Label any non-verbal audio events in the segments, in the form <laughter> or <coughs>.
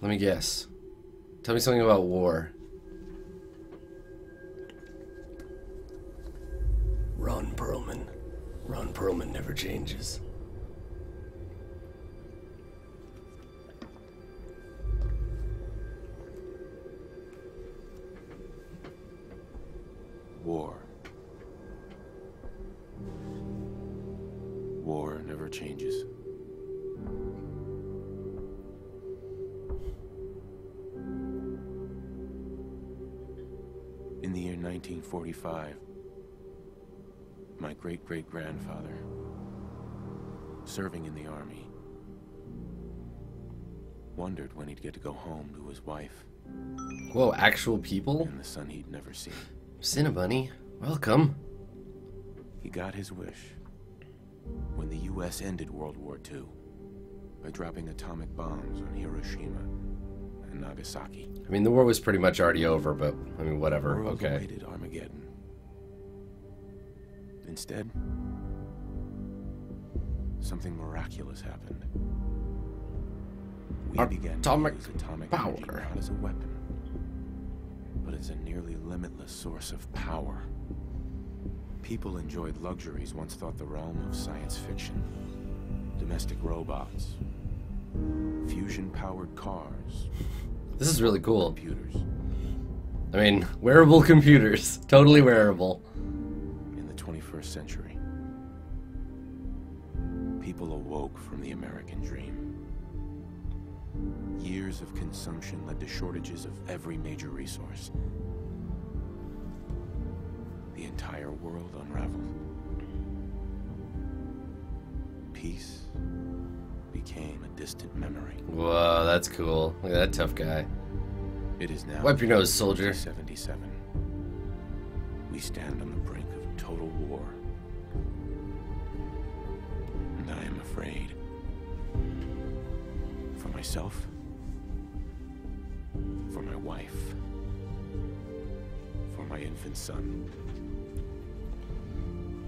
Let me guess. Tell me something about war. Ron Perlman. Ron Perlman never changes. War. 1945, my great great grandfather, serving in the army, wondered when he'd get to go home to his wife Whoa, actual people? and the son he'd never seen. Cinnabunny, welcome. He got his wish when the U.S. ended World War II by dropping atomic bombs on Hiroshima and Nagasaki. I mean, the war was pretty much already over, but I mean, whatever. Okay. Instead, something miraculous happened. We began to Atomic use atomic energy power. not as a weapon, but as a nearly limitless source of power. People enjoyed luxuries once thought the realm of science fiction. Domestic robots, fusion-powered cars, This is really cool. computers. I mean, wearable <laughs> computers. Totally wearable. In the 21st century. People awoke from the American dream. Years of consumption led to shortages of every major resource. The entire world unraveled. Peace became a distant memory. Whoa, that's cool. Look at that tough guy. It is now Wipe your nose, soldier. 77. We stand on myself. For my wife. For my infant son.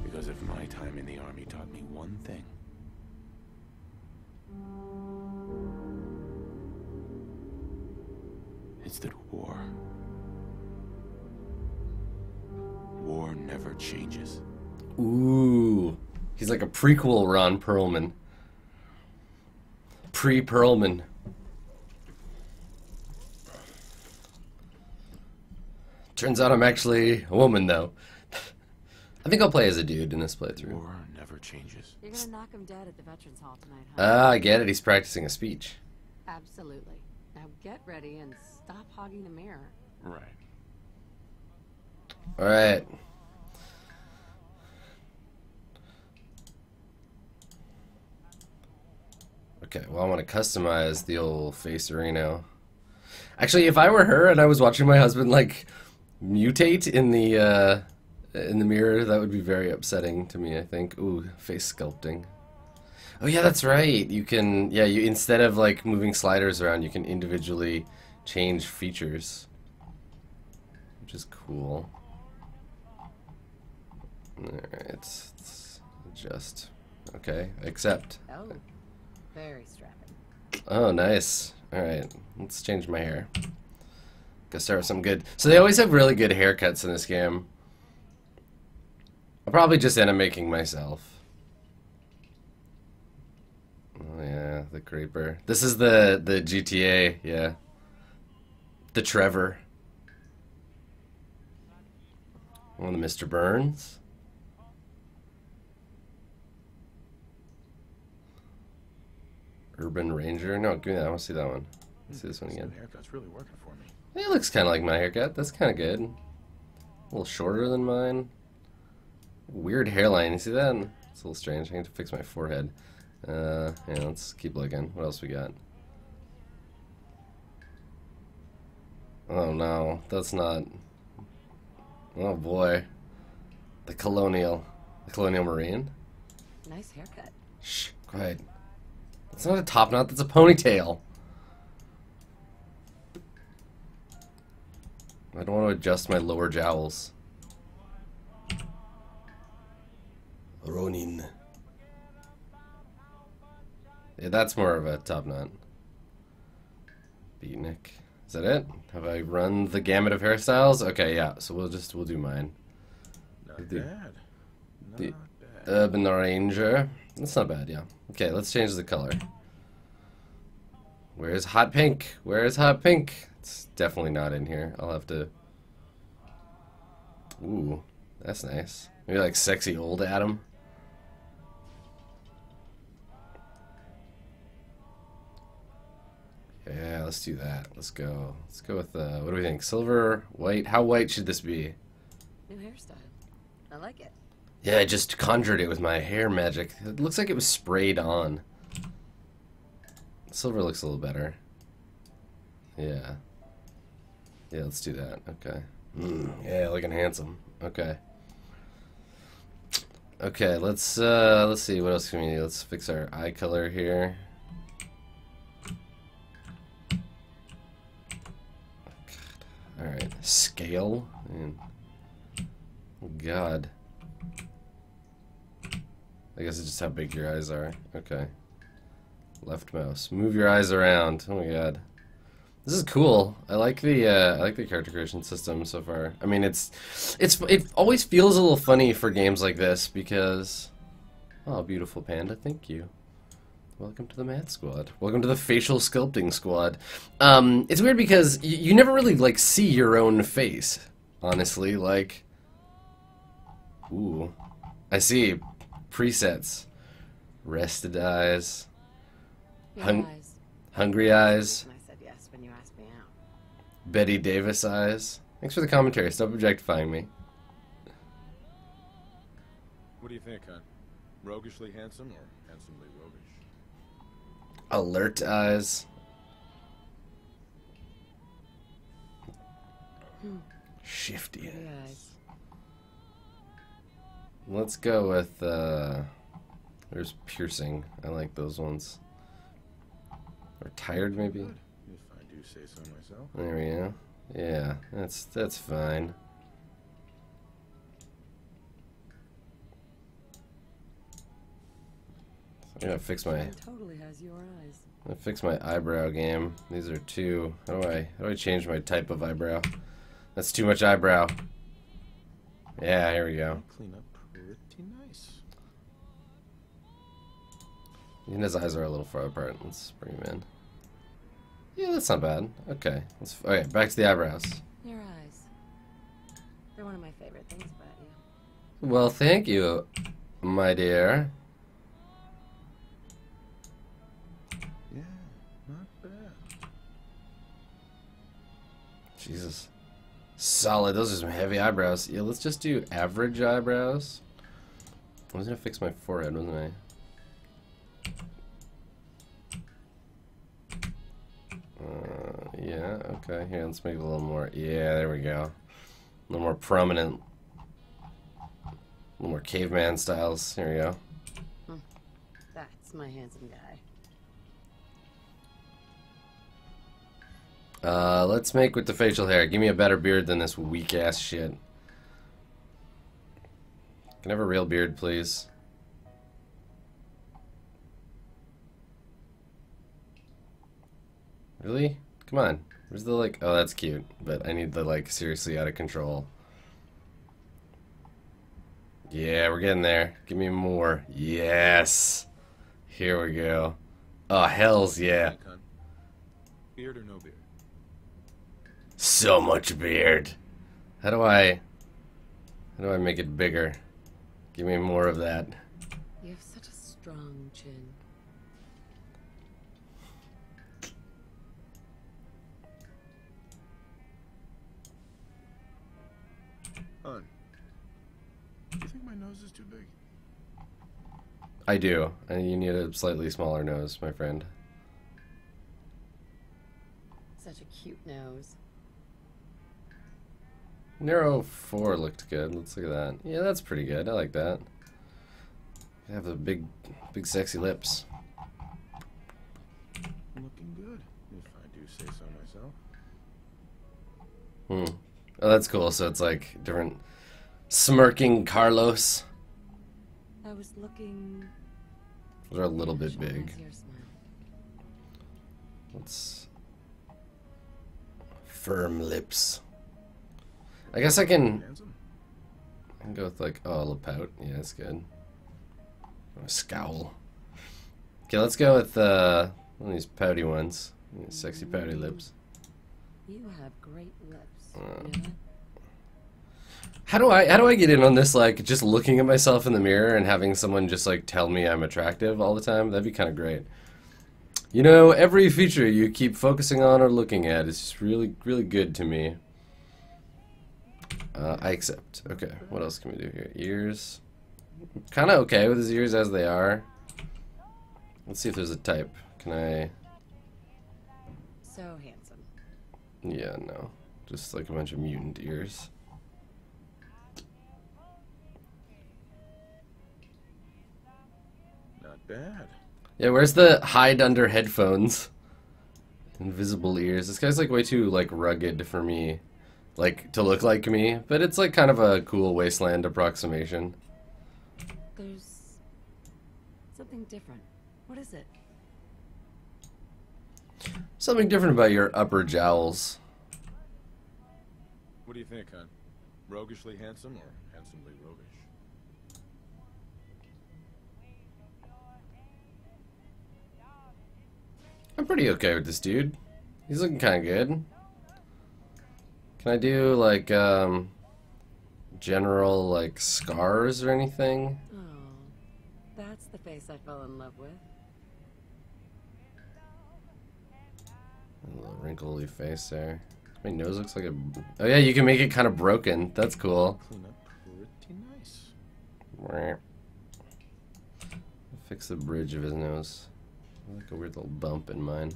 Because if my time in the army taught me one thing. It's that war. War never changes. Ooh. He's like a prequel Ron Perlman. Pre Perlman. Turns out I'm actually a woman, though. I think I'll play as a dude in this playthrough. War never changes. You're gonna knock him dead at the Veterans Hall tonight, huh? Ah, I get it. He's practicing a speech. Absolutely. Now get ready and stop hogging the mirror. Right. All right. Okay, well, I want to customize the old face Reno. Actually, if I were her and I was watching my husband like mutate in the uh, in the mirror, that would be very upsetting to me. I think. Ooh, face sculpting. Oh yeah, that's right. You can yeah, you instead of like moving sliders around, you can individually change features, which is cool. Alright, let's adjust. Okay, accept. Oh, very strapping. Oh, nice. Alright, let's change my hair. Start with something good. So they always have really good haircuts in this game. I'll probably just end up making myself. Oh yeah, the creeper. This is the the GTA, yeah. The Trevor. One of the Mr. Burns. Urban Ranger. No, give me that. I want to see that one. Let's see this one again. haircut's really working for me. It looks kind of like my haircut. That's kind of good. A little shorter than mine. Weird hairline. You see that? It's a little strange. I need to fix my forehead. Uh, yeah, let's keep looking. What else we got? Oh no, that's not. Oh boy. The Colonial. The Colonial Marine? Nice haircut. Shh, quiet. That's not a top knot, that's a ponytail. I don't want to adjust my lower jowls. Ronin. Yeah, that's more of a top knot. Beatnik. Is that it? Have I run the gamut of hairstyles? Okay, yeah. So we'll just we'll do mine. Not The- bad. Not the- bad. Urban Ranger. That's not bad, yeah. Okay, let's change the color. Where's hot pink? Where's hot pink? It's definitely not in here. I'll have to. Ooh, that's nice. Maybe like sexy old Adam. Yeah, let's do that. Let's go. Let's go with uh, what do we think? Silver, white. How white should this be? New hairstyle. I like it. Yeah, I just conjured it with my hair magic. It looks like it was sprayed on. Silver looks a little better. Yeah. Yeah, let's do that. Okay. Mm, yeah, looking handsome. Okay. Okay, let's uh let's see what else can we do. Let's fix our eye color here. All right, scale. Man. God. I guess it's just how big your eyes are. Okay. Left mouse. Move your eyes around. Oh my god. This is cool. I like the uh, I like the character creation system so far. I mean, it's it's it always feels a little funny for games like this because oh, beautiful panda, thank you. Welcome to the Math Squad. Welcome to the Facial Sculpting Squad. Um, it's weird because you never really like see your own face. Honestly, like, ooh, I see presets, rested eyes, Your Hun- eyes. hungry eyes. And I said yes when you asked me out. Bette Davis eyes. Thanks for the commentary. Stop objectifying me. What do you think, hon? Roguishly handsome or handsomely roguish? Alert eyes. Shifty eyes. eyes. Let's go with uh there's piercing. I like those ones. Or tired maybe? Good, if I do say so myself. There we go. Yeah, that's that's fine. I gotta fix my It totally has your eyes. I fix my eyebrow game. These are two. How do I how do I change my type of eyebrow? That's too much eyebrow. Yeah, here we go. Clean up pretty nice. Even his eyes are a little far apart. Let's bring him in. Yeah, that's not bad. Okay. Let's okay, back to the eyebrows. Your eyes. They're one of my favorite things about you. Well, thank you, my dear. Yeah, not bad. Jesus. Solid. Those are some heavy eyebrows. Yeah, let's just do average eyebrows. I was gonna fix my forehead, wasn't I? Uh, yeah, okay. Here, let's make it a little more. Yeah, there we go. A little more prominent. A little more caveman styles. Here we go. That's my handsome guy. Uh, let's make with the facial hair. Give me a better beard than this weak ass shit. Can I have a real beard, please? Really? Come on. Where's the like? Oh, that's cute. But I need the like seriously out of control. Yeah, we're getting there. Give me more. Yes. Here we go. Oh, hells yeah. Beard or no beard? So much beard. How do I how do I make it bigger? Give me more of that. You have such a strong chin. Nose is too big? I do. And you need a slightly smaller nose, my friend. Such a cute nose. Nero 4 looked good. Let's look at that. Yeah, that's pretty good. I like that. You have the big big sexy lips. Looking good, if I do say so myself. Hmm. Oh, that's cool. So it's like different smirking Carlos. I was looking. Those are a little bit Gosh, I wanna big. see her smile. Let's Firm lips. I guess I can, I can go with like, oh, a little pout. Yeah, that's good. Or scowl. Okay, let's go with uh, one of these pouty ones. These Sexy pouty lips. You have great lips. Uh. That? How do I how do I get in on this like just looking at myself in the mirror and having someone just like tell me I'm attractive all the time? That'd be kind of great. You know, every feature you keep focusing on or looking at is just really really good to me. Uh, I accept. Okay, what else can we do here? Ears. Kind of okay with his ears as they are. Let's see if there's a type. Can I? So handsome. Yeah, no. Just like a bunch of mutant ears. Bad. Yeah, where's the hide under headphones? Invisible ears. This guy's like way too like rugged for me, like to look like me. But it's like kind of a cool wasteland approximation. There's something different. What is it? Something different about your upper jowls. What do you think, hon? Roguishly handsome or handsomely roguish? I'm pretty okay with this dude. He's looking kind of good. Can I do like um general like scars or anything? Oh, that's the face I fell in love with. A little wrinkly face there. My nose looks like a. Oh yeah, you can make it kind of broken. That's cool. Clean up pretty nice. Meh. Fix the bridge of his nose. Like a weird little bump in mine.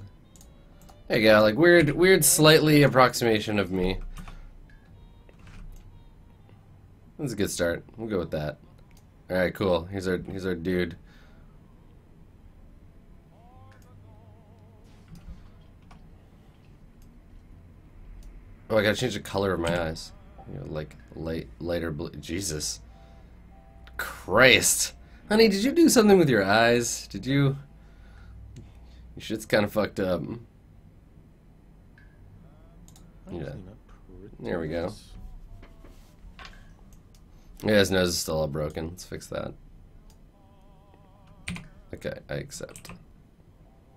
There you like weird, weird, slightly approximation of me. That's a good start. We'll go with that. All right, cool. Here's our, here's our dude. Oh, I gotta change the color of my eyes. You know, like light, lighter blue. Jesus. Christ. Honey, did you do something with your eyes? Did you? Your shit's kind of fucked up. Yeah. clean up pretty There we go. Yeah, his nose is still all broken. Let's fix that. Okay, I accept.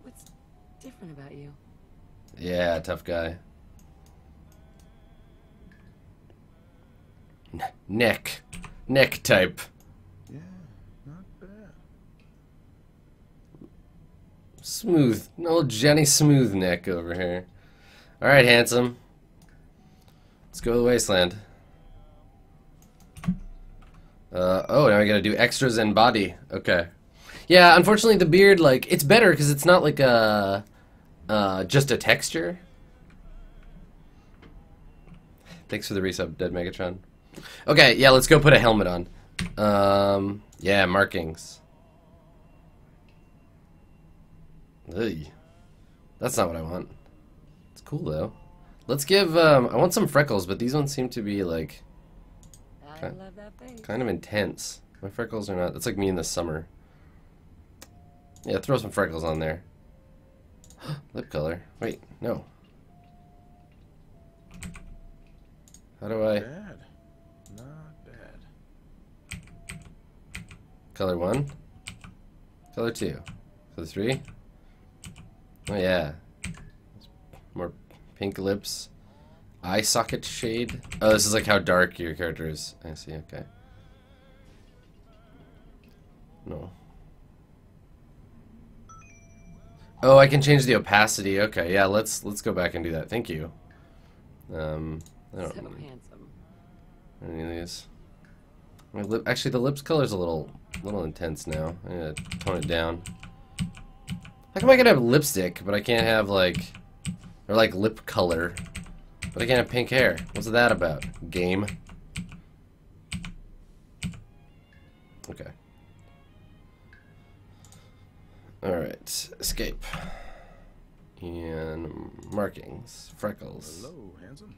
What's different about you? Yeah, tough guy. N- neck. Neck type. Yeah, not bad. Smooth. Old Jenny Smooth neck over here. Alright, handsome. Let's go to the wasteland. Uh, oh, now I gotta do extras and body. Okay. Yeah, unfortunately the beard, like, it's better because it's not like a, uh, just a texture. Thanks for the resub, Dead Megatron. Okay, yeah, let's go put a helmet on. Um, yeah, markings. Ugh. That's not what I want. It's cool though. Let's give. Um, I want some freckles, but these ones seem to be like I love that face. kind of intense. My freckles are not. That's like me in the summer. Yeah, throw some freckles on there. <gasps> Lip color. Wait, no. How do I Bad. Not bad. color one? Color two. Color three. Oh yeah. More pink lips. Eye socket shade. Oh, this is like how dark your character is. I see. Okay. No. Oh, I can change the opacity. Okay, yeah. Let's let's go back and do that. Thank you. Um, I don't so know handsome. any of these. My lip, actually, the lips color's a little, little intense now. I'm gonna tone it down. How come I can have lipstick, but I can't have like, or like lip color, but I can't have pink hair? What's that about? Game. Okay. All right, escape. And markings, freckles. Hello, handsome.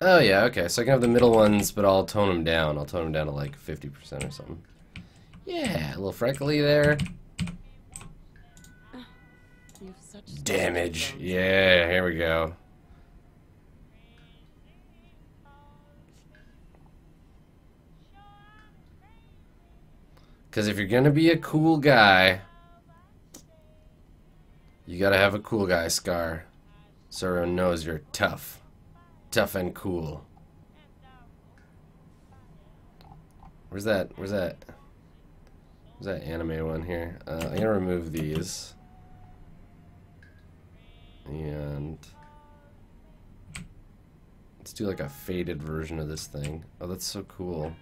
Oh yeah, okay. So I can have the middle ones, but I'll tone them down. I'll tone them down to like 50% or something. Yeah, a little freckly there. Damage. Yeah, here we go. Because if you're going to be a cool guy, you got to have a cool guy scar. So everyone knows you're tough. Tough and cool. Where's that? Where's that? Where's that anime one here? Uh, I'm going to remove these. And let's do like a faded version of this thing. Oh, that's so cool.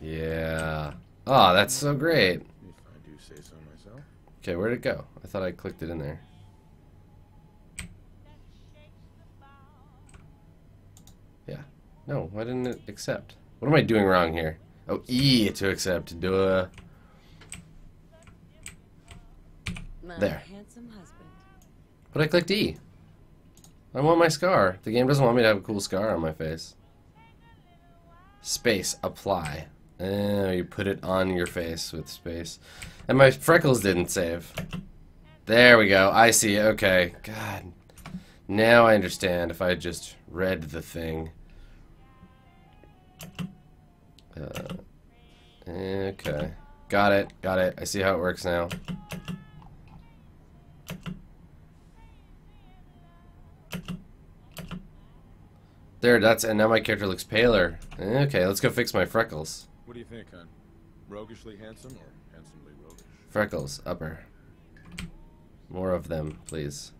Yeah. Oh, that's so great. If I do say so myself. Okay, where'd it go? I thought I clicked it in there. Yeah. No, why didn't it accept? What am I doing wrong here? Oh, E to accept. Duh. My There. But I clicked E. I want my scar. The game doesn't want me to have a cool scar on my face. Space, apply. Oh, you put it on your face with space. And my freckles didn't save. There we go. I see. Okay. God. Now I understand if I just read the thing. Uh, okay. Got it. Got it. I see how it works now. There, that's and now my character looks paler. Okay, let's go fix my freckles. What do you think, hon? Roguishly handsome or handsomely roguish? Freckles, upper. More of them, please.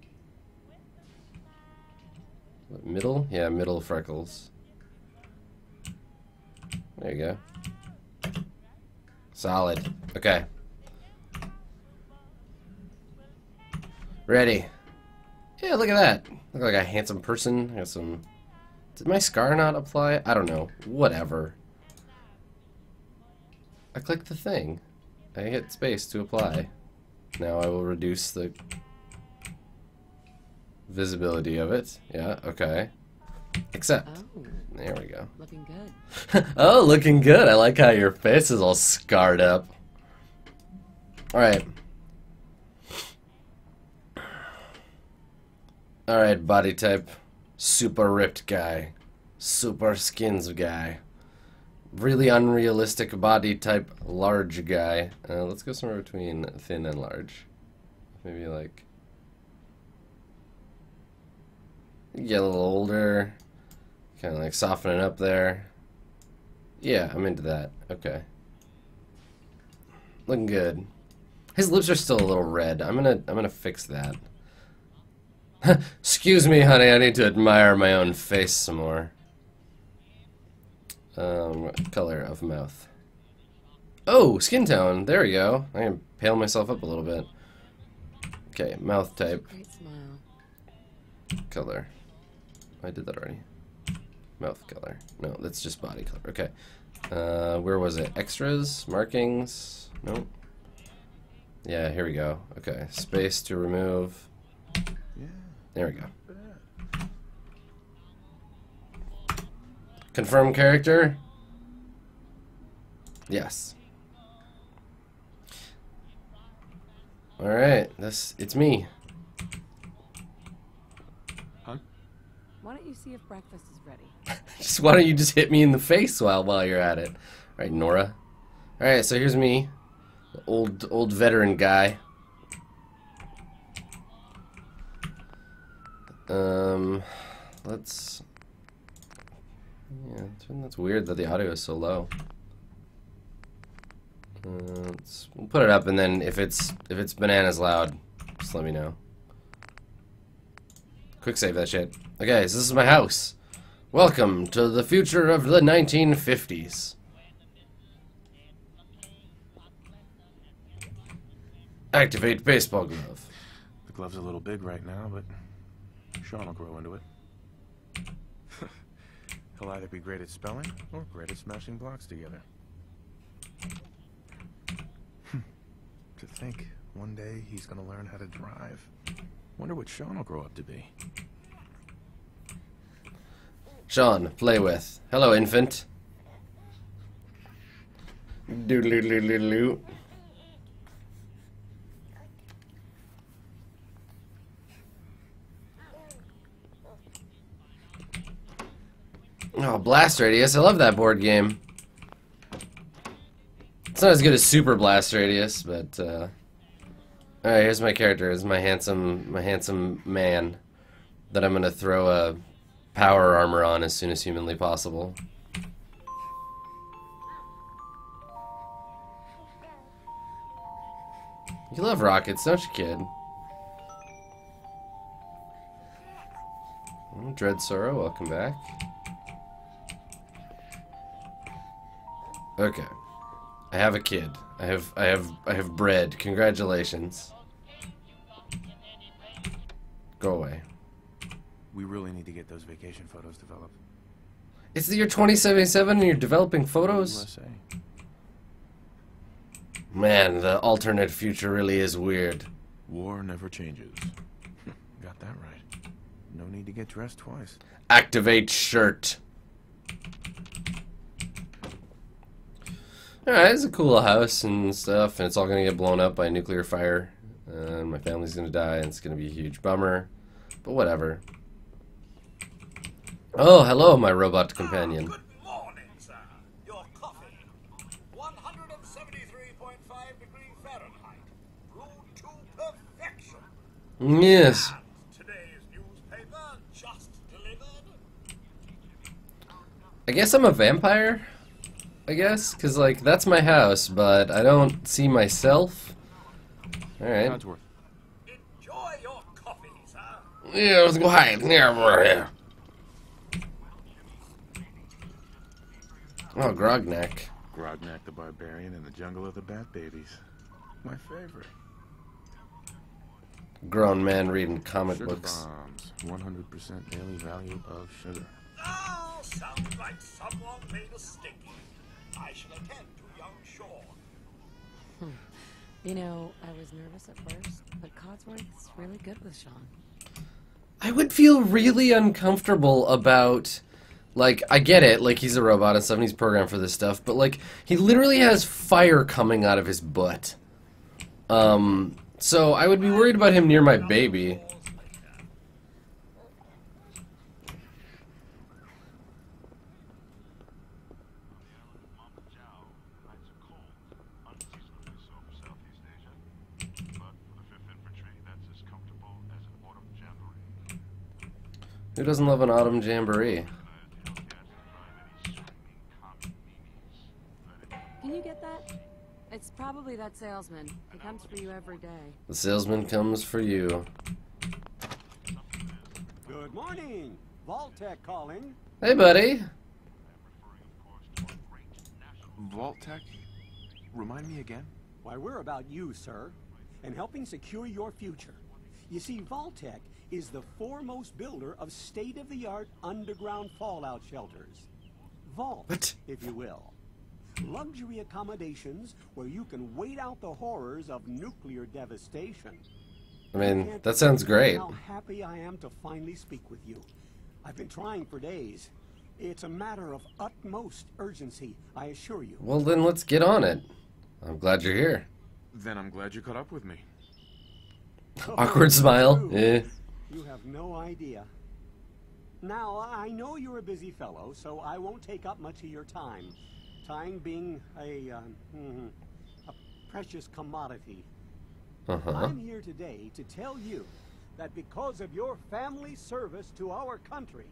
What, middle? Yeah, middle freckles. There you go. Solid. Okay. Ready. Yeah, look at that. Look like a handsome person. I got some. Did my scar not apply? I don't know. Whatever. I clicked the thing. I hit space to apply. Now I will reduce the visibility of it. Yeah, okay. Accept. Oh, There we go. looking good. <laughs> oh, looking good. I like how your face is all scarred up. Alright. Alright, body type. Super ripped guy. Super skins guy. Really unrealistic body type, large guy. Uh, let's go somewhere between thin and large. Maybe like. Get a little older. Kind of like softening up there. Yeah, I'm into that. Okay. Looking good. His lips are still a little red. I'm gonna I'm gonna fix that. Excuse me, honey. I need to admire my own face some more. Um, color of mouth. Oh, skin tone. There we go. I can pale myself up a little bit. Okay, mouth type, color. I did that already. Mouth color. No, that's just body color. Okay. Uh, where was it? Extras? Markings? Nope. Yeah, here we go. Okay. Space to remove. Yeah. There we go. Confirm character? Yes. Alright, this it's me. Huh? Why don't you see if breakfast is ready? <laughs> Just why don't you just hit me in the face while while you're at it? Alright, Nora. Alright, so here's me. Old old veteran guy. Um let's Yeah, that's weird that the audio is so low. Uh, let's we'll put it up and then if it's if it's bananas loud, just let me know. Quick save that shit. Okay, so this is my house. Welcome to the future of the 1950s. Activate baseball glove. The glove's a little big right now, but Shaun will grow into it. <laughs> He'll either be great at spelling or great at smashing blocks together. Hmm. to think, one day he's gonna learn how to drive. Wonder what Shaun will grow up to be. Shaun, play with. Hello, infant. Doodle-doodle-doodle-doo. Oh, Blast Radius. I love that board game. It's not as good as Super Blast Radius, but uh Alright, here's my character. Here's my handsome my handsome man that I'm gonna throw a power armor on as soon as humanly possible. You love rockets, don't you, kid? Dread Sorrow, welcome back. Okay. I have a kid. I have I have I have bread. Congratulations. Go away. We really need to get those vacation photos developed. It's the year 2077 and you're developing photos? Man, the alternate future really is weird. War never changes. <laughs> Got that right. No need to get dressed twice. Activate shirt. Alright, it's a cool house and stuff, and it's all gonna get blown up by nuclear fire. And my family's gonna die, and it's gonna be a huge bummer. But whatever. Oh, hello, my robot companion. Good morning, sir. Your coffee. 173.5 degree Fahrenheit. Brewed to perfection. Yes. Today's newspaper just delivered. I guess I'm a vampire. I guess, because, like, that's my house, but I don't see myself. Alright. Codsworth. Enjoy your coffee, sir. Yeah, let's go hide. Yeah, we're here. Oh, Grognak. Grognak the Barbarian in the Jungle of the Bat Babies. My favorite. Grown man reading comic Sugar books. bombs. 100% daily value of sugar. Oh, sounds like someone made a sticky. I shall attend to young Shaun. You know, I was nervous at first, but Codsworth's really good with Shaun. I would feel really uncomfortable about. Like, I get it, like, he's a robot and stuff, and he's programmed for this stuff, but, like, he literally has fire coming out of his butt. Um, so I would be worried about him near my baby. Mama Jow, nights are cold, unseasonably so for Southeast Asia. But for the 5th Infantry, that's as comfortable as an autumn jamboree. Who doesn't love an autumn jamboree? Can drive any screaming common meanies. Let it Can you get that? It's probably that salesman. He comes for you every day. The salesman comes for you. Good morning. Vault-Tec calling. Hey, buddy. referring, of course, to our great national Vault-Tec? Remind me again? Why, we're about you, sir, and helping secure your future. You see, Vault-Tec is the foremost builder of state-of-the-art underground fallout shelters. Vault, What? if you will. Luxury accommodations where you can wait out the horrors of nuclear devastation. I mean, that sounds great. How happy I am to finally speak with you. I've been trying for days. It's a matter of utmost urgency, I assure you. Well, then let's get on it. I'm glad you're here. Then I'm glad you caught up with me. <laughs> Awkward smile. Eh. You have no idea. Now, I know you're a busy fellow, so I won't take up much of your time. Time being a, uh, hmm, a precious commodity. Uh huh. I'm here today to tell you that because of your family service to our country,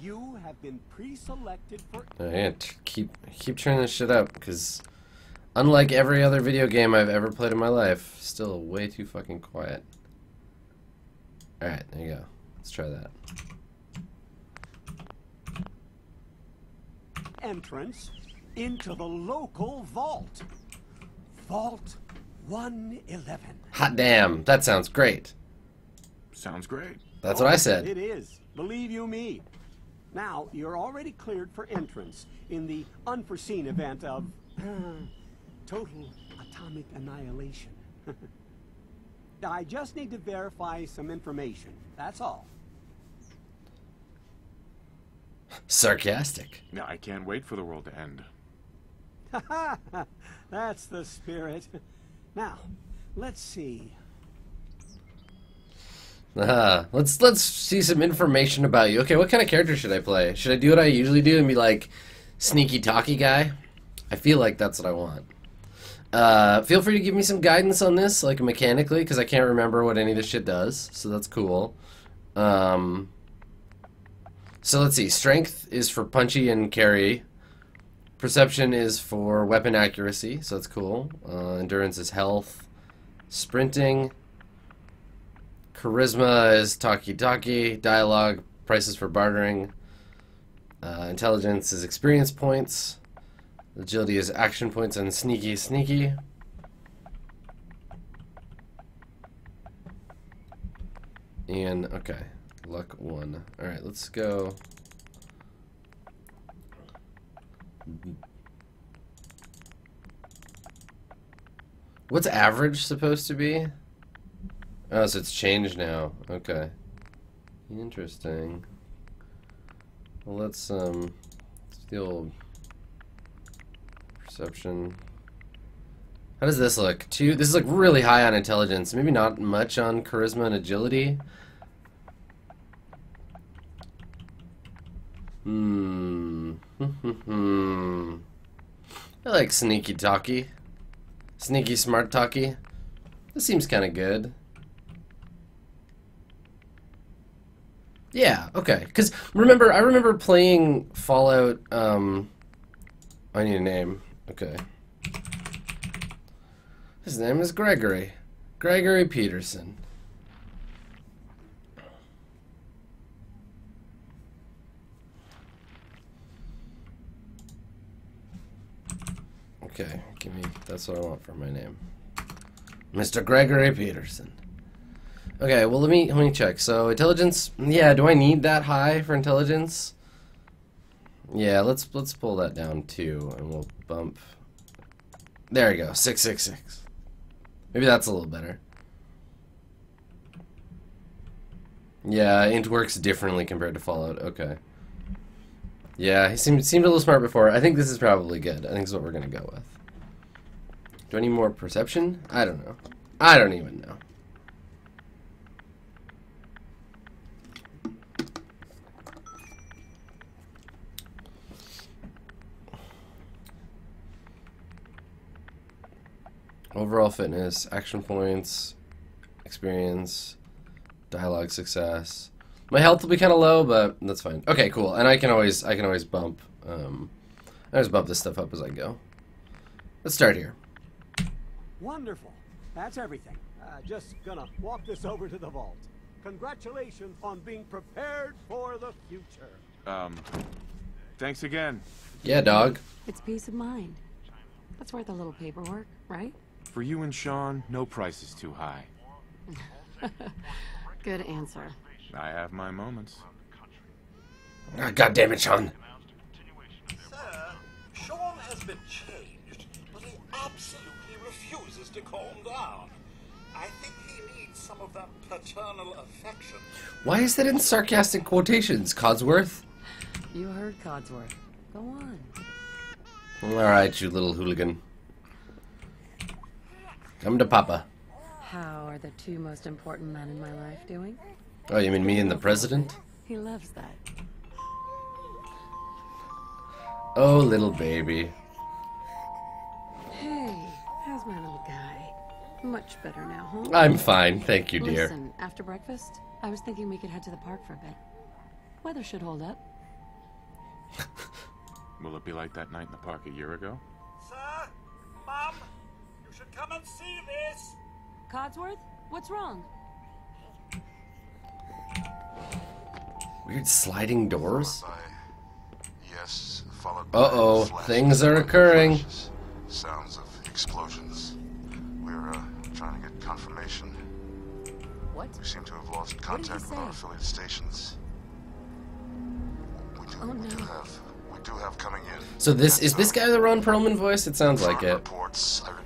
you have been pre-selected for Yeah, t- keep keep turning this shit up, because unlike every other video game I've ever played in my life, still way too fucking quiet. All right, there you go. Let's try that. entrance into the local vault. Vault 111. Hot damn, that sounds great. Sounds great. That's what I said. It is, Believe you me. Now, you're already cleared for entrance in the unforeseen event of uh, <sighs> total atomic annihilation. <laughs> I just need to verify some information. That's all. Sarcastic. Yeah, I can't wait for the world to end. <laughs> That's the spirit. Now, let's see. Uh, let's let's see some information about you. Okay, what kind of character should I play? Should I do what I usually do and be like sneaky talky guy? I feel like that's what I want. Uh, feel free to give me some guidance on this, like mechanically, because I can't remember what any of this shit does. So that's cool. Um, so let's see. Strength is for punchy and carry. Perception is for weapon accuracy, so that's cool. Uh, endurance is health. Sprinting. Charisma is talkie talkie. Dialogue, prices for bartering. Uh, intelligence is experience points. Agility is action points and sneaky sneaky. And okay, luck one. All right, let's go. What's average supposed to be? Oh, so it's changed now. Okay. Interesting. Well, let's um, old perception. How does this look? Two. This is like really high on intelligence. Maybe not much on charisma and agility. Hmm. Hmm. <laughs> I like sneaky talky. Sneaky smart talky. This seems kind of good. Yeah, okay. Because remember, I remember playing Fallout. Um, I need a name. Okay. His name is Gregory. Gregory Peterson. Okay, give me. That's what I want for my name. Mr. Gregory Peterson. Okay, well let me let me check. So intelligence, yeah. Do I need that high for intelligence? Yeah, let's let's pull that down too, and we'll bump. There we go, six six six. Maybe that's a little better. Yeah, int works differently compared to Fallout. Okay. Yeah, he seemed seemed a little smart before. I think this is probably good. I think this is what we're gonna go with. Do I need more perception? I don't know. I don't even know. Overall fitness, action points, experience, dialogue success. My health will be kind of low, but that's fine. Okay, cool. And I can always I can always bump um, I always bump this stuff up as I go. Let's start here. Wonderful. That's everything. Uh, just gonna walk this over to the vault. Congratulations on being prepared for the future. Um, thanks again. Yeah, dog. It's peace of mind. That's worth a little paperwork, right? For you and Shaun, no price is too high. <laughs> Good answer. I have my moments. Ah, God damn it, Shaun. Sir, Shaun has been changed, but he absolutely refuses to calm down. I think he needs some of that paternal affection. Why is that in sarcastic quotations, Codsworth? You heard Codsworth. Go on. All right, you little hooligan. Come to Papa. How are the two most important men in my life doing? Oh, you mean me and the president? He loves that. Oh, little baby. Hey, how's my little guy? Much better now, huh? I'm fine, thank you, dear. Listen, after breakfast, I was thinking we could head to the park for a bit. Weather should hold up. <laughs> Will it be like that night in the park a year ago? Sir, should come and see this. Codsworth, what's wrong? Weird sliding doors? By yes, followed by Uh-oh, things are occurring. flashes, Sounds of explosions. We're uh, trying to get confirmation. What? We seem to have lost did he contact with our say? affiliate stations. We do, Oh, we do no. have, we do have coming in. So this is this guy the Ron Perlman voice? It sounds like it. reports, I repeat, confirmed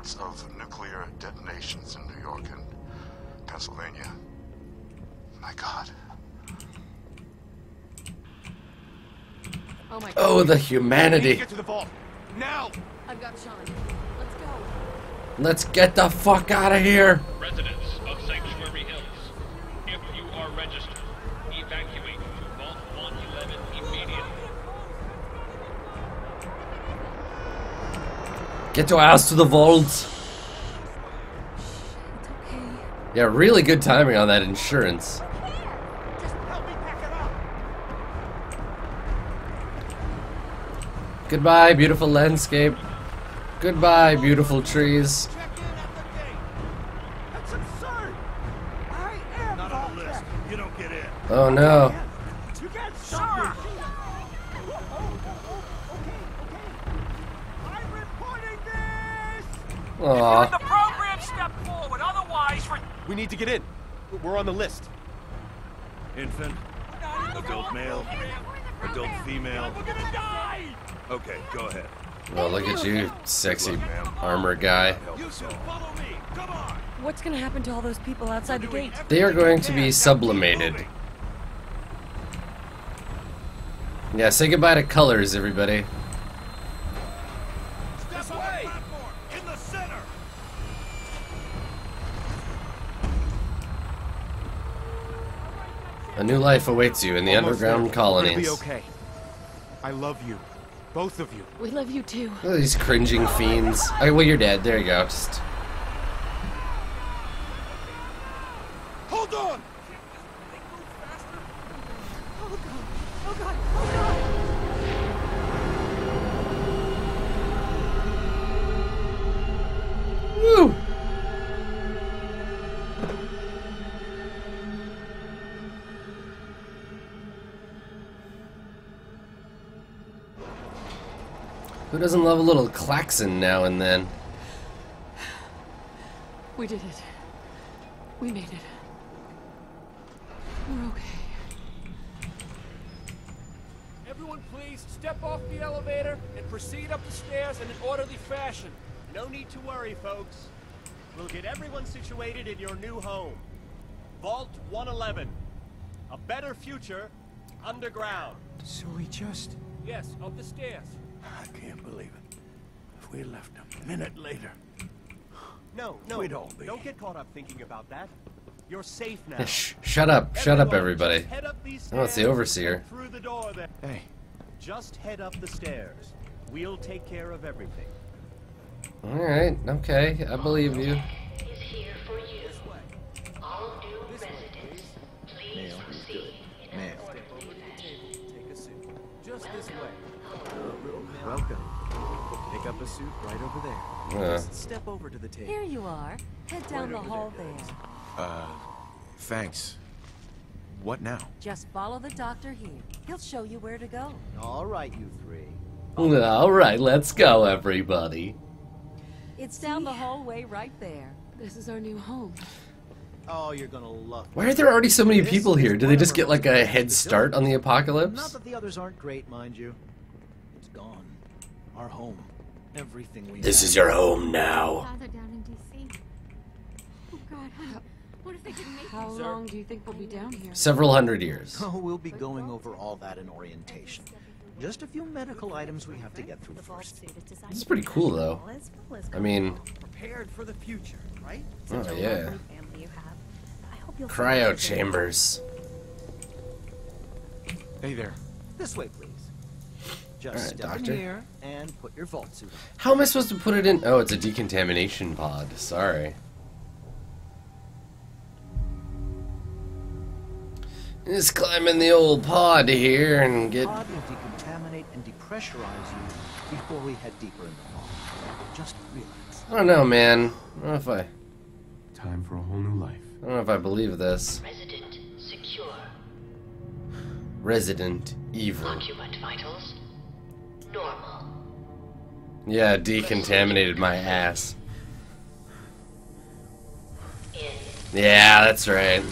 reports of nuclear detonations in New York and Pennsylvania. My God. Oh my oh, god. Oh, the humanity. Get to the vault now. I've got Shaun. Let's go. Let's get the fuck out of here. Residents Get your ass to the vault. It's okay. Yeah, really good timing on that insurance. Just help me pack it up. Goodbye, beautiful landscape. Goodbye, beautiful trees. Check in at the gate. That's absurd. I am Not on the Vault list. Tech. You don't get in. Oh no. You can't stop me. Oh, oh, oh, okay, okay. I'm reporting this. Aw. The program step forward, otherwise we're We need to get in. We're on the list. Infant, adult male, adult female. we're gonna die! Okay, go ahead. Well, look at you, sexy armor guy. Help us all. Follow me. Come on. What's gonna happen to all those people outside the gate? They are going to be sublimated. Yeah, say goodbye to colors, everybody. This way. In the center. A new life awaits you in the Almost underground We're gonna colonies. be okay. I love you. Both of you. We love you too. Look at these cringing fiends. Okay, well, you're dead. There you go. Just Who doesn't love a little klaxon now and then? We did it. We made it. We're okay. Everyone please step off the elevator and proceed up the stairs in an orderly fashion. No need to worry, folks. We'll get everyone situated in your new home. Vault 111. A better future underground. So we just. Yes, up the stairs. I can't believe it. If we left a minute later, No, no. We'd all be. Don't get caught up thinking about that. You're safe now. Shh, shut up, shut up, Everyone, everybody. just head up these Oh, it's the overseer. Through the door there. Hey, Just head up the stairs. We'll take care of everything. Alright, okay, I believe you. Welcome. Pick up a suit right over there. Uh, Just step over to the table. Here you are. Head down the hall there. Uh, thanks. What now? Just follow the doctor here. He'll show you where to go. All right, you three. Alright, let's go, everybody. It's down the hallway right there. This is our new home. Oh, you're gonna love it. Why are there already so many This people here? Do they just get like a head start on the apocalypse? Not apocalypse? that the others aren't great, mind you. It's gone. Our home. Everything we This had. is your home now. Down in D.C. Oh God, honey, what if they didn't make How it? long do you think we'll be down here? Several hundred years. Oh, we'll be going over all that in orientation. Just a few medical items we have to get through first. This is pretty cool, though. I mean, Prepared for the future, right? oh yeah. family you have. I hope you'll Cryo chambers. Hey there. This way, please. Just All right, step doctor. in here and put your vault suit on. How am I supposed to put it in? Oh, it's a decontamination pod. Sorry. Just climb in the old pod here and get. Pod will decontaminate and depressurize you before we head deeper in the vault. Just relax. I don't know, man. I don't know if I. Time for a whole new life. I don't know if I believe this. Resident secure. Resident Evil. Occupant vitals normal. Yeah, decontaminated my ass. In Yeah, that's right.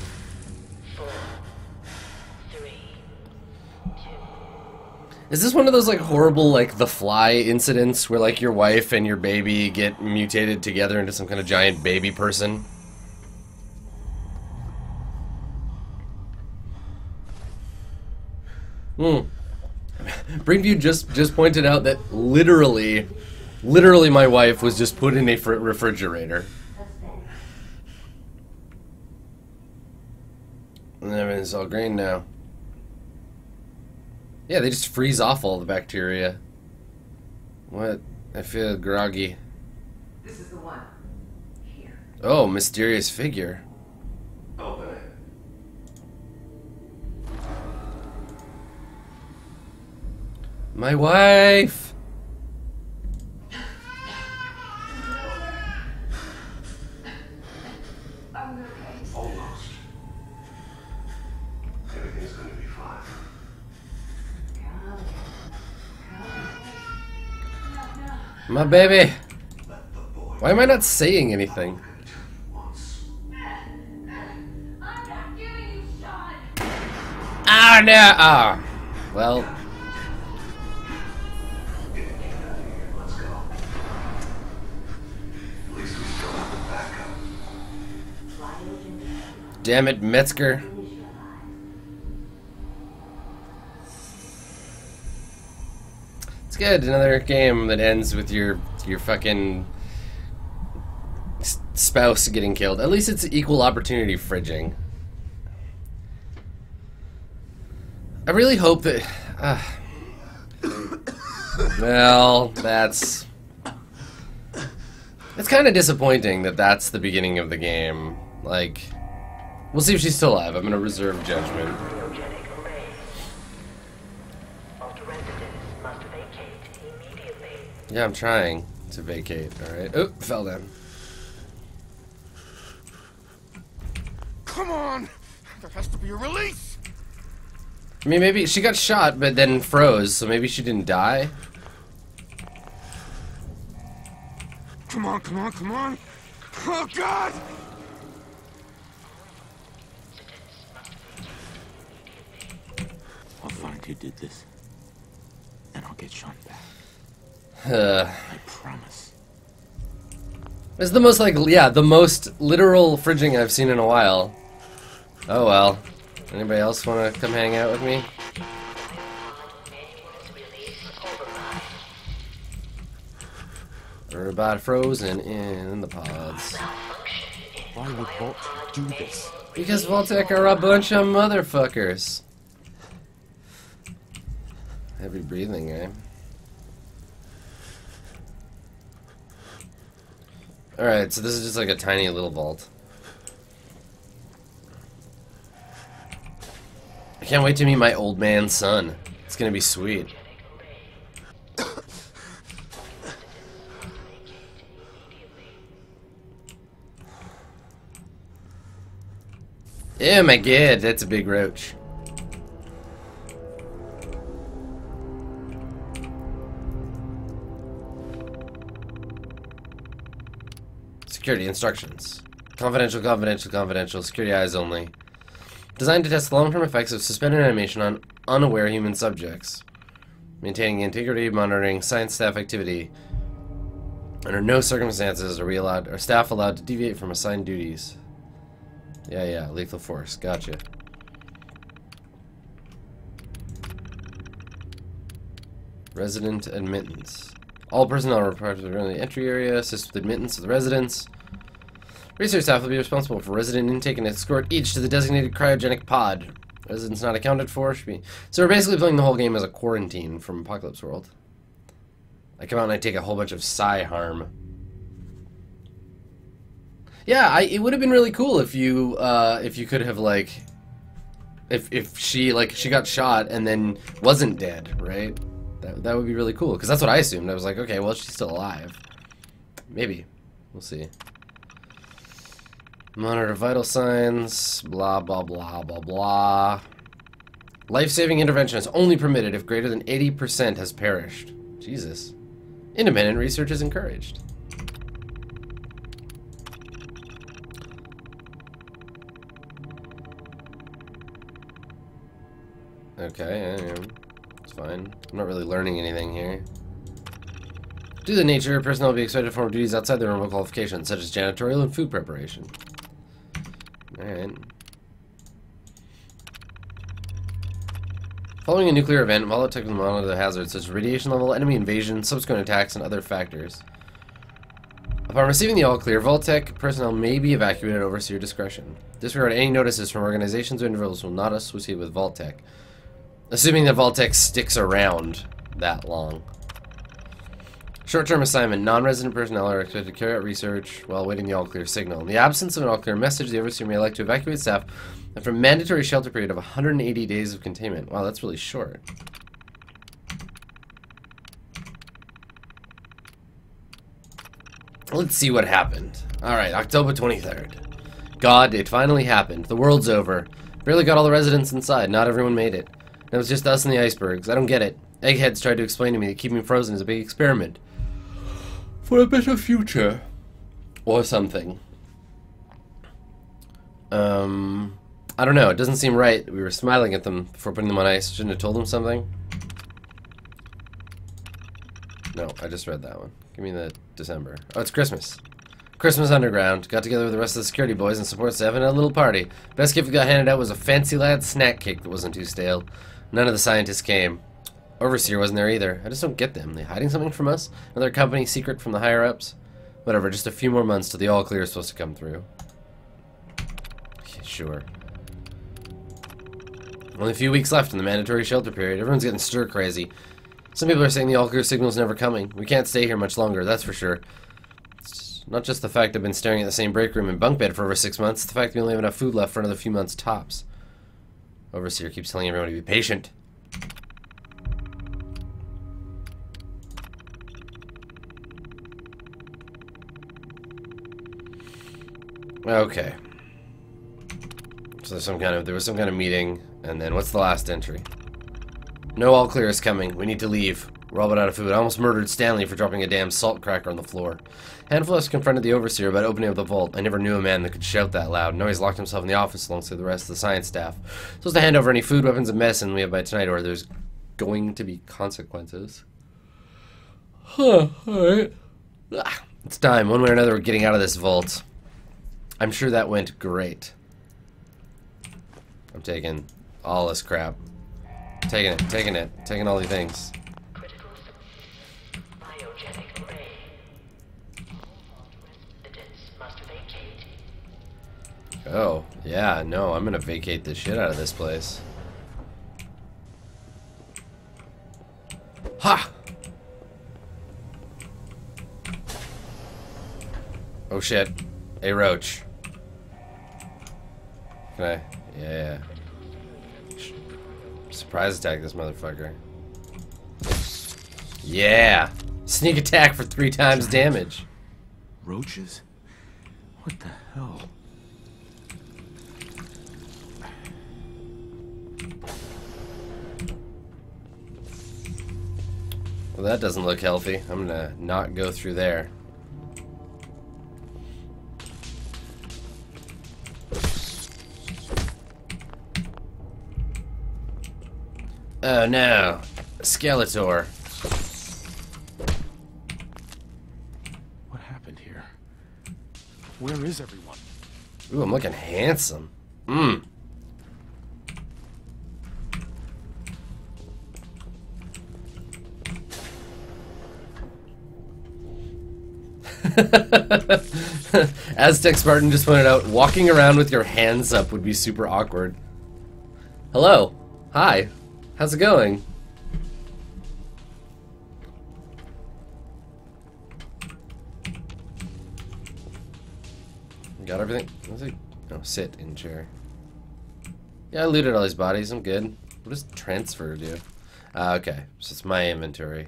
four, three, two. Is this one of those like horrible like the fly incidents where like your wife and your baby get mutated together into some kind of giant baby person? Hmm. Bringview just just pointed out that literally, literally, my wife was just put in a fr- refrigerator. And everything's all green now. Yeah, they just freeze off all the bacteria. What? I feel groggy. This is the one. Here. Oh, mysterious figure. Open My wife. Almost. Gonna be fine. My baby. Why am I not saying anything? Ah, no. Ah. Well. Damn it, Metzger. It's good. Another game that ends with your your fucking spouse getting killed. At least it's equal opportunity fridging. I really hope that. Uh, well, that's. It's kind of disappointing that that's the beginning of the game. Like, we'll see if she's still alive. I'm gonna reserve judgment. Yeah, I'm trying to vacate. All right. Oh, fell down. Come on! There has to be a release! I mean, maybe she got shot, but then froze, so maybe she didn't die. Come on, come on, come on! Oh, God! Find who did this. And I'll get Shaun back. Uh, <sighs> I promise. it's the most like yeah, the most literal fridging I've seen in a while. Oh well. Anybody else want to come hang out with me? Robot frozen in the pods. Why would Vault do this? Because Vault-Tec are a bunch of motherfuckers. Heavy breathing, eh? Alright, so this is just like a tiny little vault. I can't wait to meet my old man son. It's gonna be sweet. <coughs> Yeah, my god, that's a big roach. Security instructions. Confidential, confidential, confidential. Security eyes only. Designed to test the long-term effects of suspended animation on unaware human subjects. Maintaining integrity, monitoring science staff activity. Under no circumstances are we allowed, are staff allowed to deviate from assigned duties. Yeah, yeah, lethal force. Gotcha. Resident admittance. All personnel required to the entry area, assist with admittance of the residents. Research staff will be responsible for resident intake and escort each to the designated cryogenic pod. Residents not accounted for should be. So we're basically playing the whole game as a quarantine from Apocalypse World. I come out and I take a whole bunch of psi harm. Yeah, I, it would have been really cool if you uh, if you could have like if if she like she got shot and then wasn't dead, right? That that would be really cool because that's what I assumed. I was like, okay, well she's still alive. Maybe we'll see. Monitor vital signs. Blah blah blah blah blah. Life-saving intervention is only permitted if greater than 80% has perished. Jesus. Independent research is encouraged. Okay. It's fine. I'm not really learning anything here. Due to the nature, personnel will be expected to perform duties outside their normal qualifications, such as janitorial and food preparation. Following a nuclear event, Molotech will monitor the hazards such as radiation level, enemy invasion, subsequent attacks, and other factors. Upon receiving the all-clear, Vault-Tec personnel may be evacuated at your discretion. Disregard any notices from organizations or individuals who will not associate with Vault-Tec. Assuming that Vault-Tec sticks around that long. Short-term assignment. Non-resident personnel are expected to carry out research while awaiting the all-clear signal. In the absence of an all-clear message, the overseer may elect to evacuate staff after a mandatory shelter period of 180 days of containment. Wow, that's really short. Let's see what happened. Alright, October 23rd. God, it finally happened. The world's over. Barely got all the residents inside. Not everyone made it. It was just us and the icebergs. I don't get it. Eggheads tried to explain to me that keeping frozen is a big experiment. For a better future. Or something. Um, I don't know. It doesn't seem right. We were smiling at them before putting them on ice. Shouldn't have told them something. No, I just read that one. Give me the December. Oh, it's Christmas. Christmas Underground. Got together with the rest of the security boys and support staff and had a little party. Best gift we got handed out was a fancy lad snack cake that wasn't too stale. None of the scientists came. Overseer wasn't there either. I just don't get them. They hiding something from us? Another company secret from the higher ups? Whatever, just a few more months till the all clear is supposed to come through. Yeah, sure. Only a few weeks left in the mandatory shelter period. Everyone's getting stir crazy. Some people are saying the all clear signal's never coming. We can't stay here much longer, that's for sure. It's not just the fact I've been staring at the same break room and bunk bed for over six months, it's the fact we only have enough food left for another few months tops. Overseer keeps telling everyone to be patient. Okay. So some kind of there was some kind of meeting, and then what's the last entry? No all clear is coming. We need to leave. We're all but out of food. I almost murdered Stanley for dropping a damn salt cracker on the floor. Handful of us confronted the overseer about opening up the vault. I never knew a man that could shout that loud. Now he's locked himself in the office alongside the rest of the science staff. Supposed to hand over any food, weapons, and medicine we have by tonight, or there's going to be consequences. Huh, alright. Ah, It's time. One way or another, we're getting out of this vault. I'm sure that went great. I'm taking all this crap. Taking it, taking it, taking all these things. Biogenic ray. Residents must vacate. Oh, yeah, no, I'm gonna vacate the shit out of this place. Ha! Oh shit. A roach. Can I? Yeah. Surprise attack this motherfucker. Yeah! Sneak attack for three times damage. Roaches? What the hell? Well, that doesn't look healthy. I'm gonna not go through there. Oh no, Skeletor. What happened here? Where is everyone? Ooh, I'm looking handsome. Mmm. <laughs> Aztec Spartan just pointed out, walking around with your hands up would be super awkward. Hello. Hi. How's it going? Got everything? Oh, sit in chair. Yeah, I looted all these bodies. I'm good. What does transfer do? Uh, okay, so it's my inventory.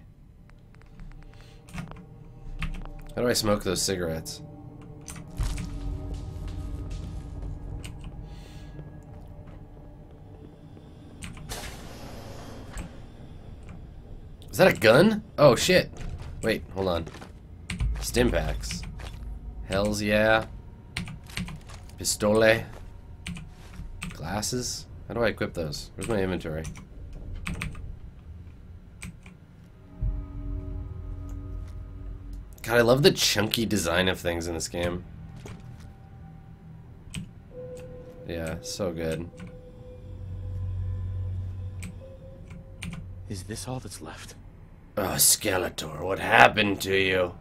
How do I smoke those cigarettes? That a gun? Oh shit. Wait, hold on. Stim packs. Hells yeah. Pistole. Glasses. How do I equip those? Where's my inventory? God, I love the chunky design of things in this game. Yeah, so good. Is this all that's left? Oh, Skeletor, what happened to you?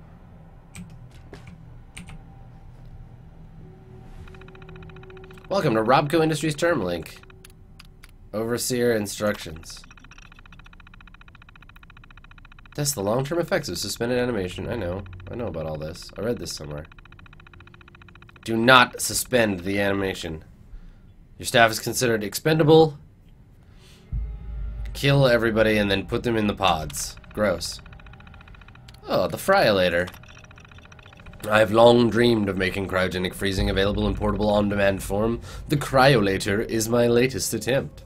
Welcome to Robco Industries Term Link. Overseer instructions. Test the long-term effects of suspended animation. I know. I know about all this. I read this somewhere. Do not suspend the animation. Your staff is considered expendable. Kill everybody and then put them in the pods. Gross. Oh, the Fryolator. I have long dreamed of making cryogenic freezing available in portable on-demand form. The Cryolator is my latest attempt.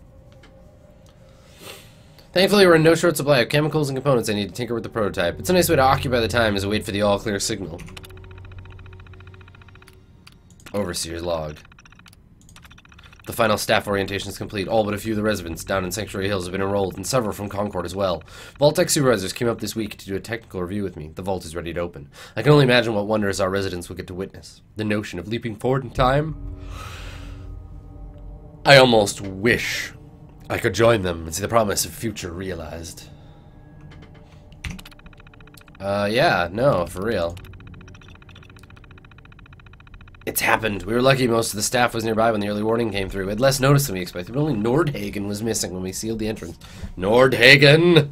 Thankfully, we're in no short supply of chemicals and components I need to tinker with the prototype. It's a nice way to occupy the time as I wait for the all-clear signal. Overseer's log. The final staff orientation is complete. All but a few of the residents down in Sanctuary Hills have been enrolled, and several from Concord as well. Vault-Tec supervisors came up this week to do a technical review with me. The vault is ready to open. I can only imagine what wonders our residents will get to witness. The notion of leaping forward in time? I almost wish I could join them and see the promise of future realized. Uh, yeah, no, for real. It's happened. We were lucky most of the staff was nearby when the early warning came through. We had less notice than we expected, but only Nordhagen was missing when we sealed the entrance. Nordhagen!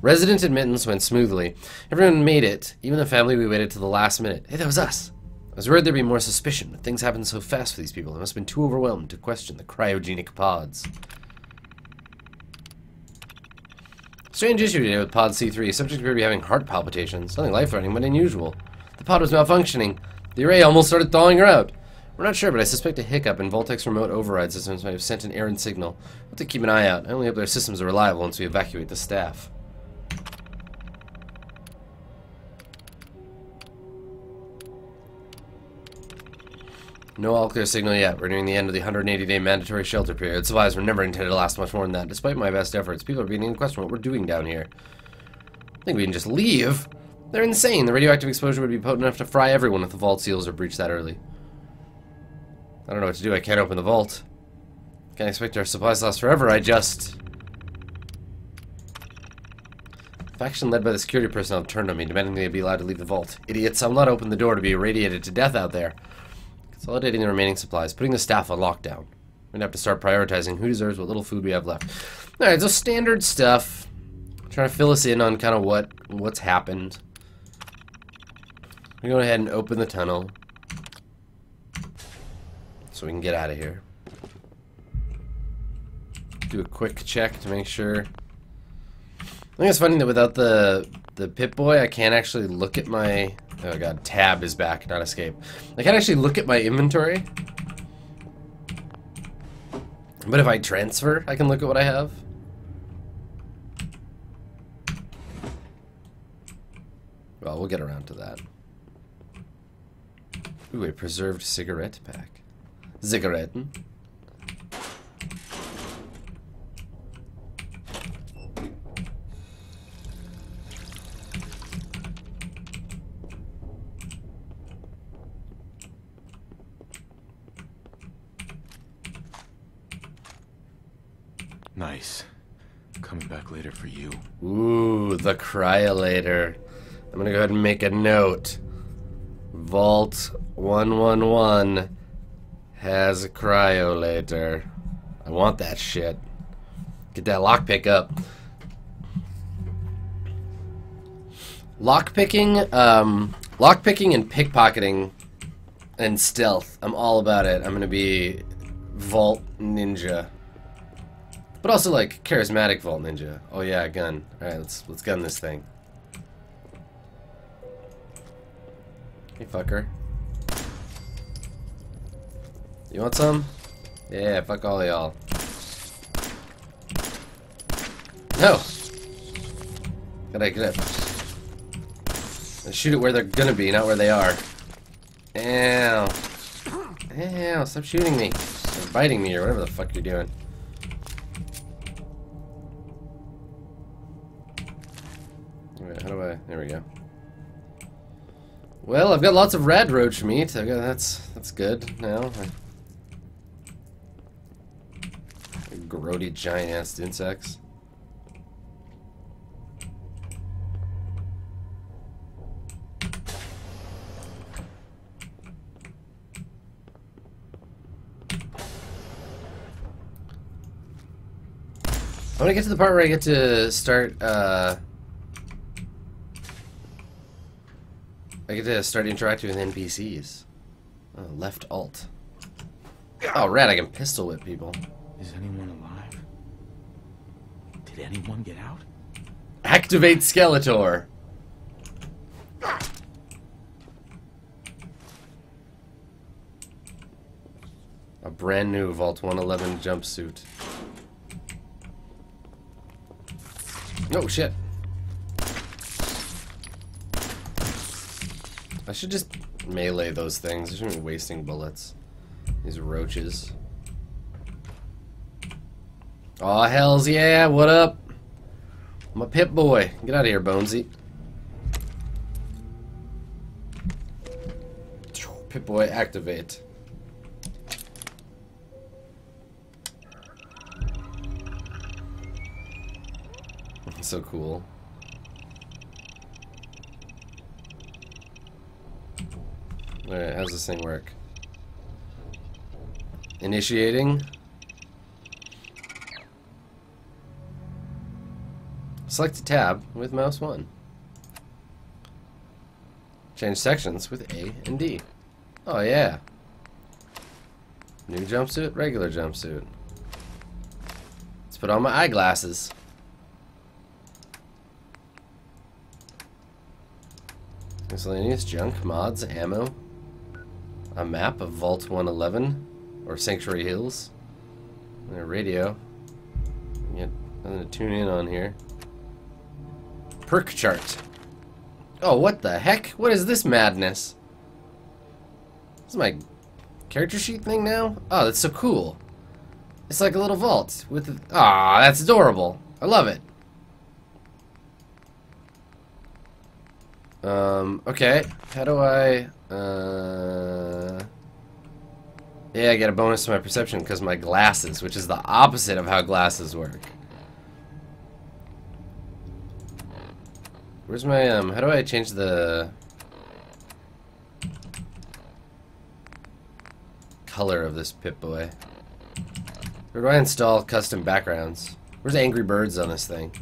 Resident admittance went smoothly. Everyone made it, even the family we waited till the last minute. Hey, that was us! I was worried there'd be more suspicion, but things happened so fast for these people, they must have been too overwhelmed to question the cryogenic pods. Strange issue today with Pod C3. Subject appeared to be having heart palpitations. Nothing life-threatening, but unusual. The pod was malfunctioning. The array almost started thawing her out. We're not sure, but I suspect a hiccup in Vault-Tec's remote override systems might have sent an errant signal. We'll have to keep an eye out. I only hope their systems are reliable once we evacuate the staff. No all-clear signal yet. We're nearing the end of the 180-day mandatory shelter period. Supplies were never intended to last much more than that. Despite my best efforts, people are beginning to question what we're doing down here. I think we can just leave. They're insane. The radioactive exposure would be potent enough to fry everyone if the vault seals are breached that early. I don't know what to do. I can't open the vault. Can't expect our supplies last forever. I just... Faction led by the security personnel turned on me, demanding they be allowed to leave the vault. Idiots, I'll not open the door to be irradiated to death out there. Consolidating the remaining supplies, putting the staff on lockdown. We're gonna have to start prioritizing who deserves what little food we have left. Alright, so standard stuff. Trying to fill us in on kind of what what's happened. We go ahead and open the tunnel. So we can get out of here. Do a quick check to make sure. I think it's funny that without the the Pip-Boy, I can't actually look at my Oh god, tab is back, not escape. I can't actually look at my inventory. But if I transfer, I can look at what I have. Well, we'll get around to that. Ooh, a preserved cigarette pack. Zigaretten. Nice. Coming back later for you. Ooh, the cryolator. I'm gonna go ahead and make a note. Vault 111 has a cryolator. I want that shit. Get that lockpick up. Lockpicking, um, lockpicking and pickpocketing and stealth. I'm all about it. I'm gonna be Vault Ninja. But also like charismatic Vault Ninja. Oh yeah, gun. Alright, let's let's gun this thing. Hey fucker. You want some? Yeah, fuck all y'all. No! Gotta get up. And shoot it where they're gonna be, not where they are. Ow. Ow, stop shooting me. Or biting me or whatever the fuck you're doing. Alright, how do I... There we go. Well, I've got lots of red roach meat. Got, that's that's good now. Grody giant ass insects. I want to get to the part where I get to start uh, I get to start interacting with NPCs. Oh, uh, left alt. Oh, red, I can pistol whip people. Is anyone alive? Did anyone get out? Activate Skeletor. A brand new Vault 111 jumpsuit. Oh shit. I should just melee those things. I shouldn't be wasting bullets. These roaches. Aw, hells yeah, what up? I'm a Pip-Boy. Get out of here, Bonesy. Pip-Boy, activate. <laughs> so cool. Alright, how's this thing work? Initiating. Select a tab with mouse 1. Change sections with A and D. Oh yeah. New jumpsuit, regular jumpsuit. Let's put on my eyeglasses. Miscellaneous junk, mods, ammo. A map of Vault 111 or Sanctuary Hills. And a radio. Get nothing to tune in on here. Perk chart. Oh, what the heck? What is this madness? This is my character sheet thing now? Oh, that's so cool. It's like a little vault with. Ah, that's adorable. I love it. Um, okay. How do I, uh... Yeah, I get a bonus to my perception because my glasses, which is the opposite of how glasses work. Where's my, um, how do I change the... color of this Pip-Boy? Where do I install custom backgrounds? Where's Angry Birds on this thing?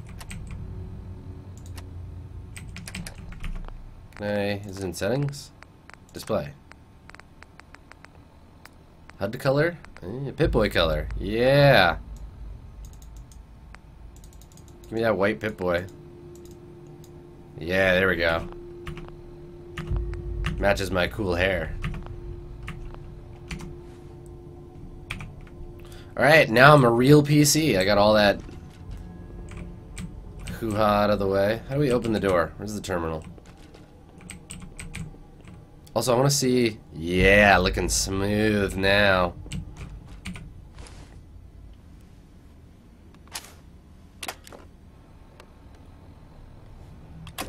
Okay, is it in settings? Display. HUD color? Eh, Pip-Boy color. Yeah! Give me that white Pip-Boy. Yeah, there we go. Matches my cool hair. Alright, now I'm a real PC. I got all that hoo-ha out of the way. How do we open the door? Where's the terminal? Also, I want to see... Yeah, looking smooth now.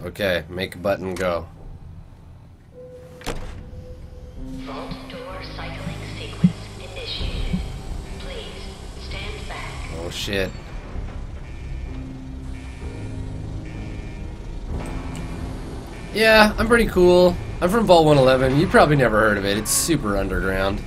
Okay, make button go. Vault door cycling sequence initiated. Please stand back. Oh shit. Yeah, I'm pretty cool. I'm from Vault 111. You probably never heard of it. It's super underground.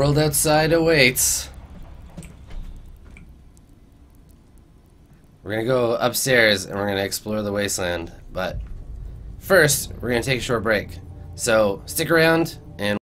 World outside awaits. We're gonna go upstairs and we're gonna explore the wasteland, but First, we're to take a short break. So, stick around, and